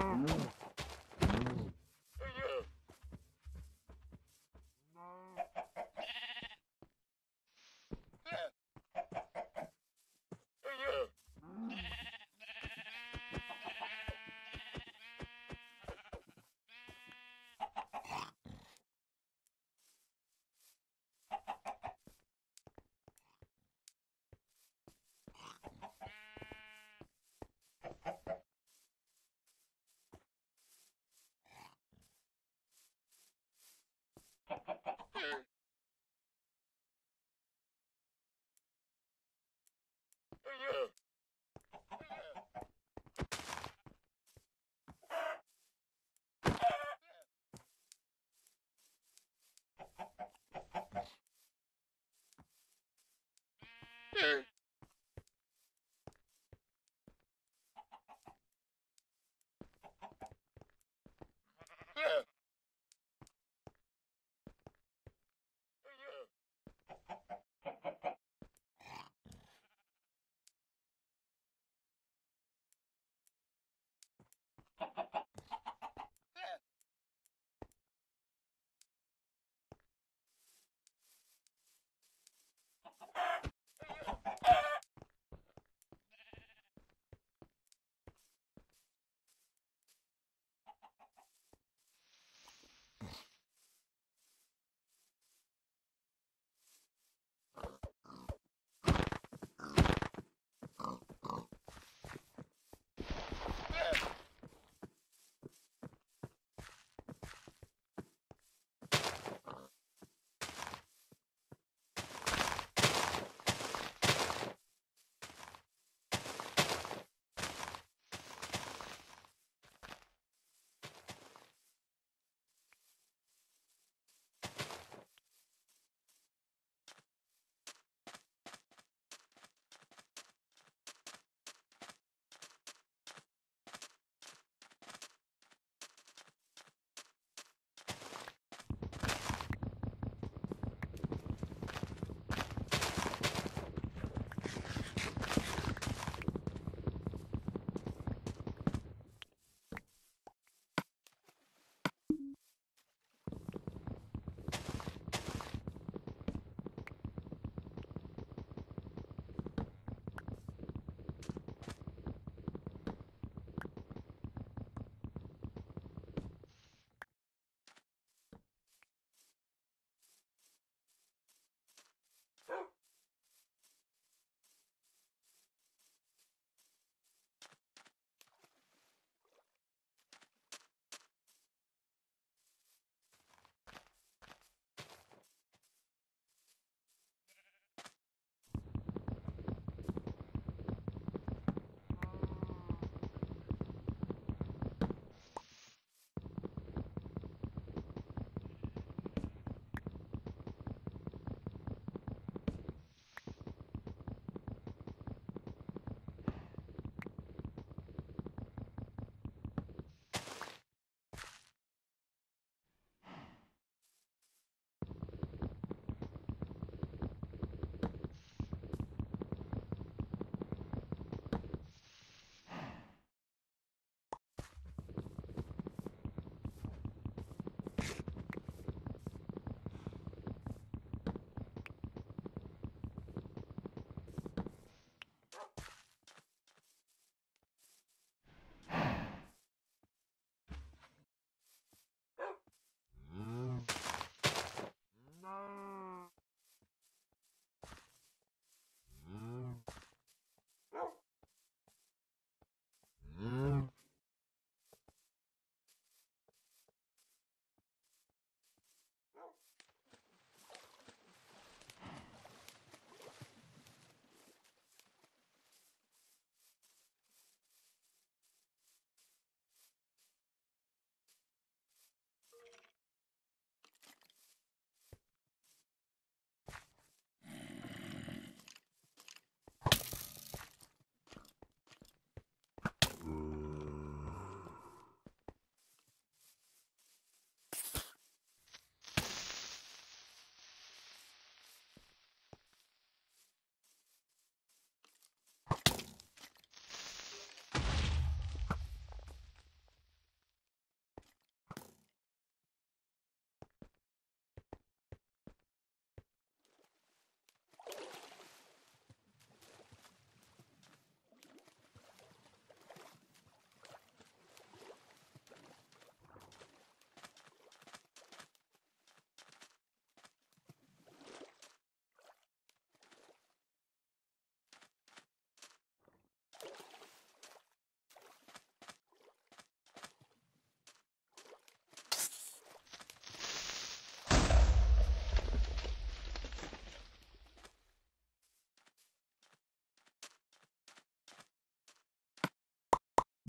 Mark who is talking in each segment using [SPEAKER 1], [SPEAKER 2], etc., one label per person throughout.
[SPEAKER 1] Hum. Twitter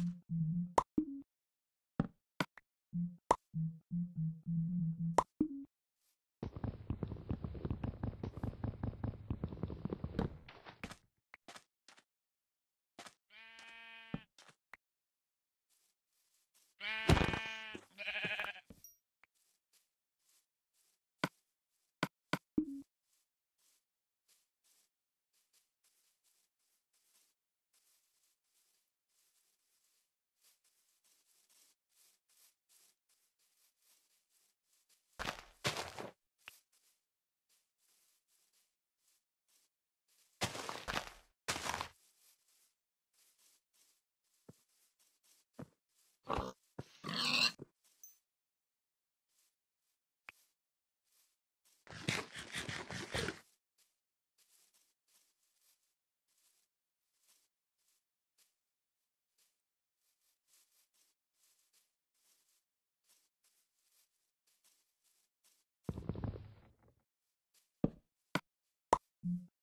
[SPEAKER 1] Thank you.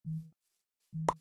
[SPEAKER 1] you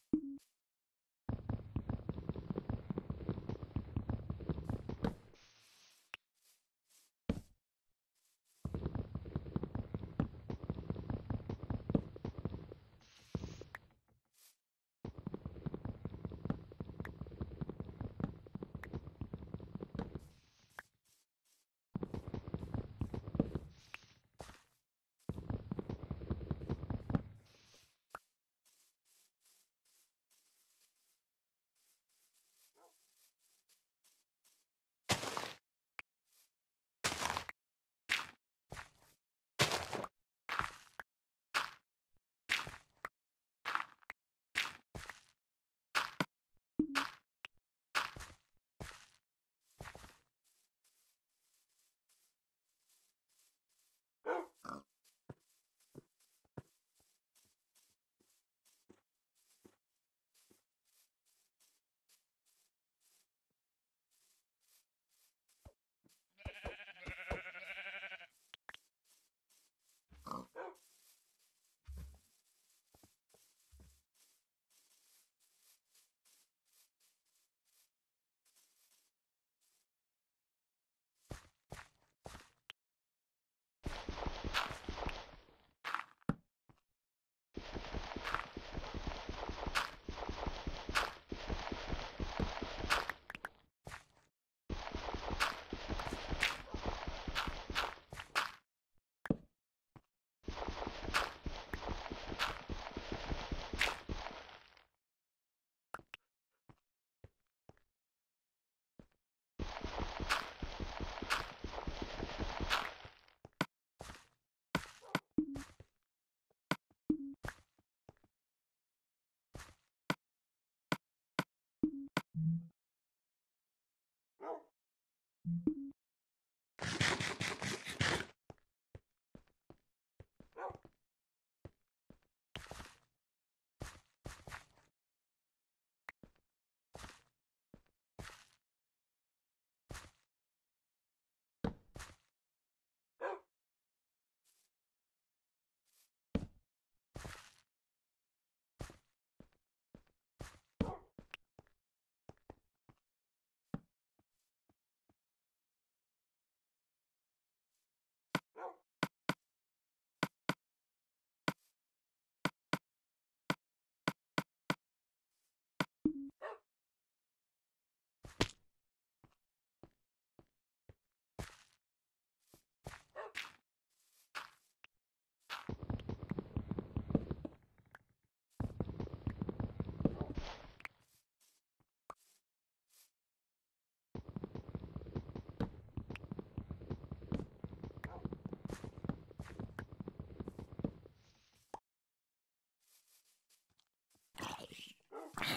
[SPEAKER 1] Mm-hmm.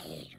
[SPEAKER 1] Here.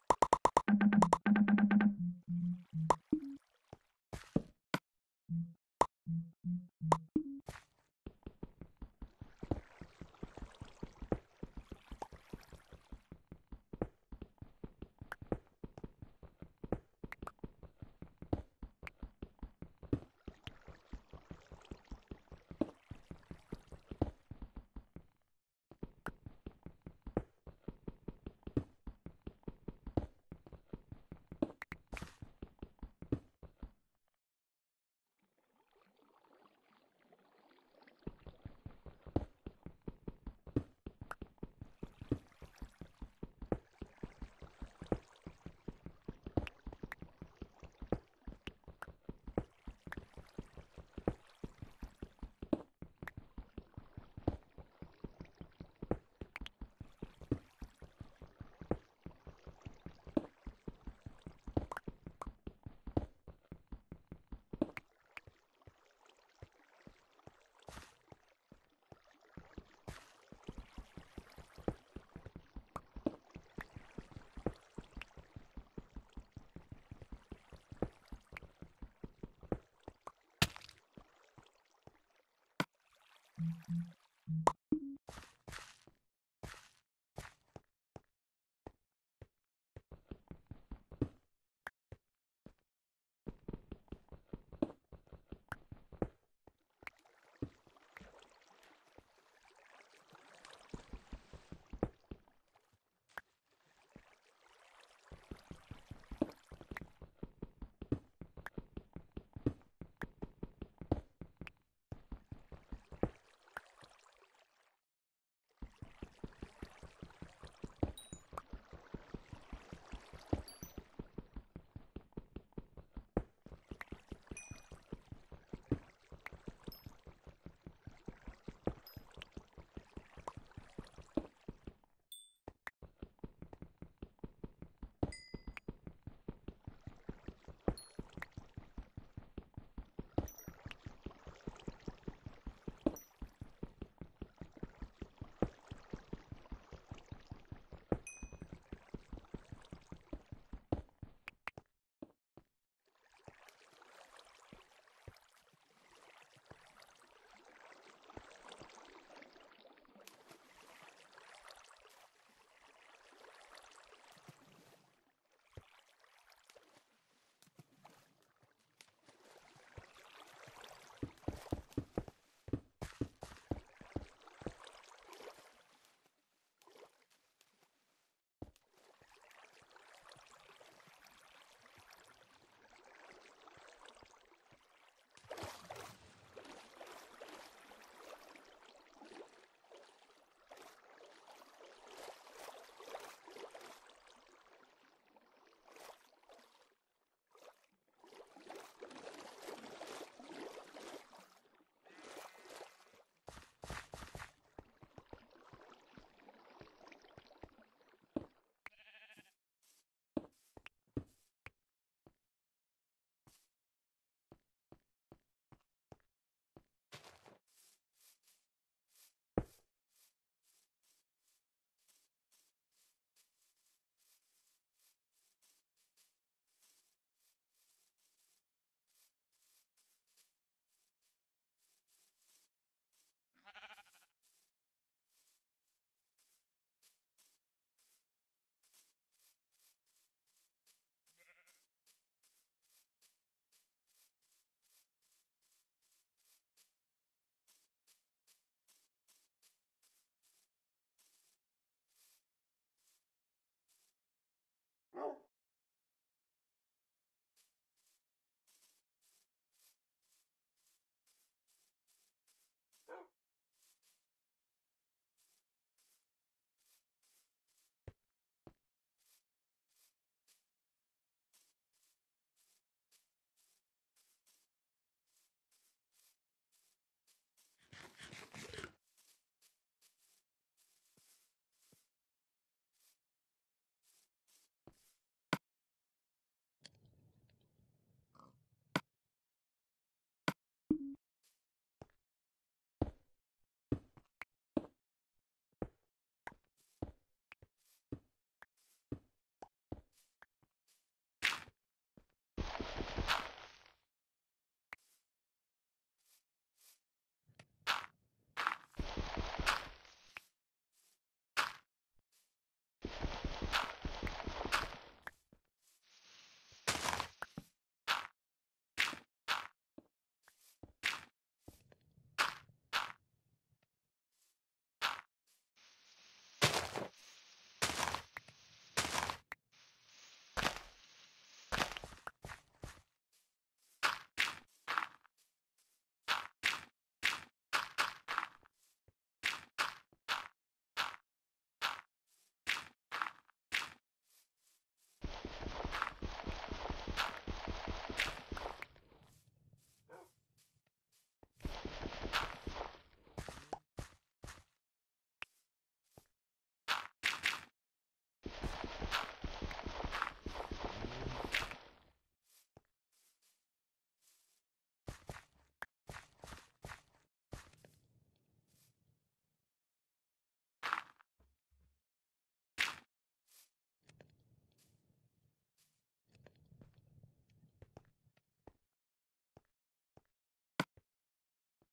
[SPEAKER 1] Thank you.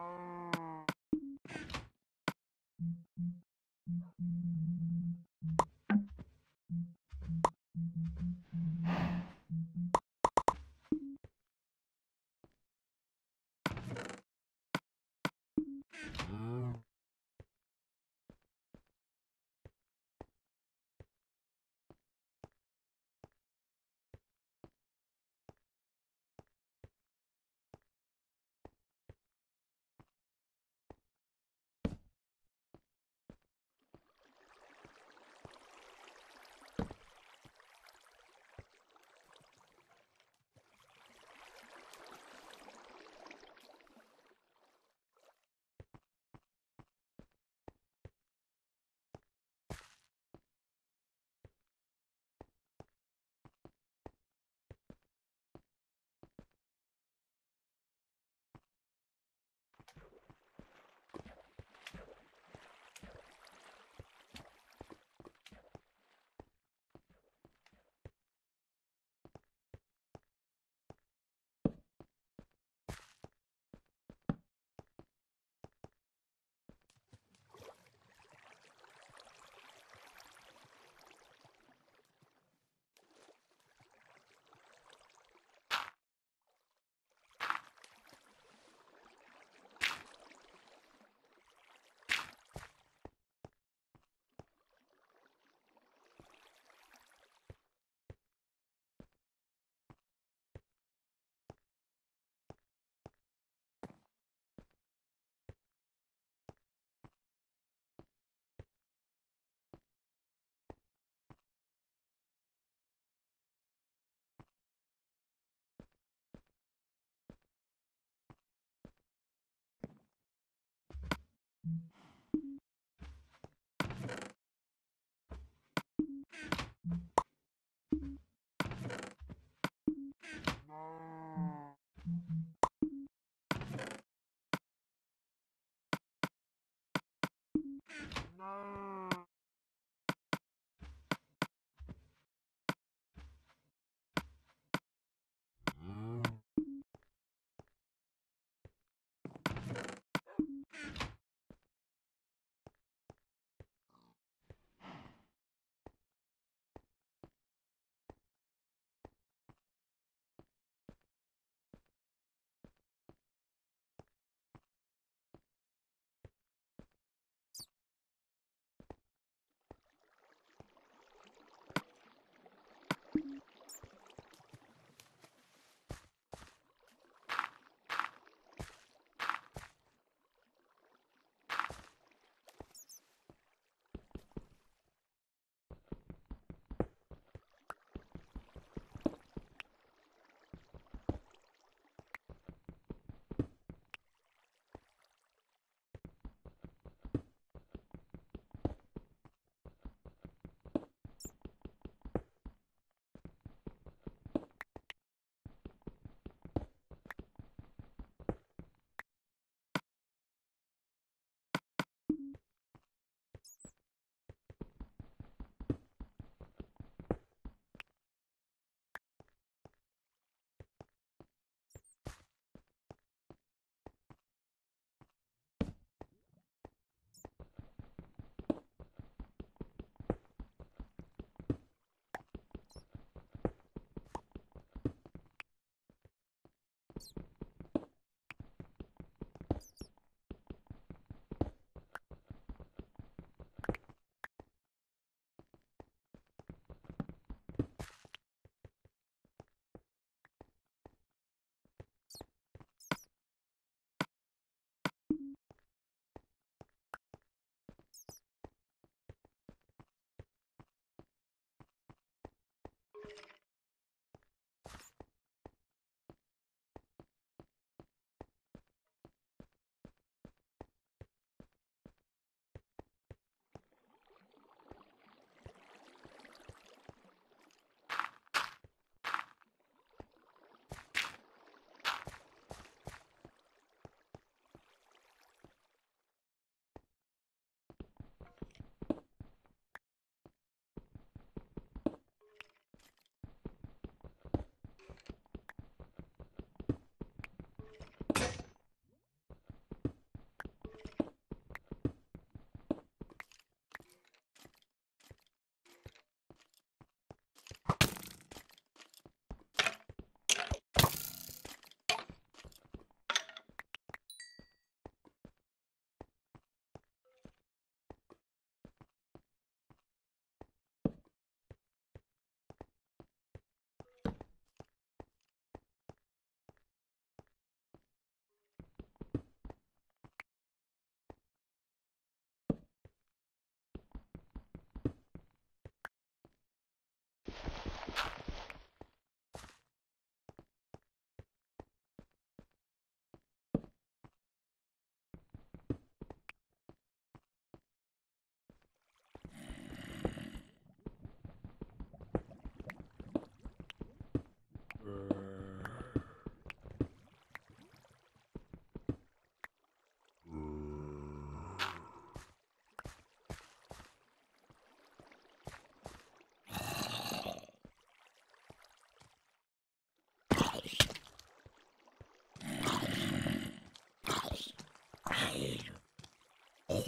[SPEAKER 1] Oh. Mm-hmm.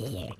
[SPEAKER 1] Yeah.